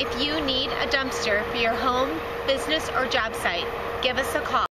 If you need a dumpster for your home, business, or job site, give us a call.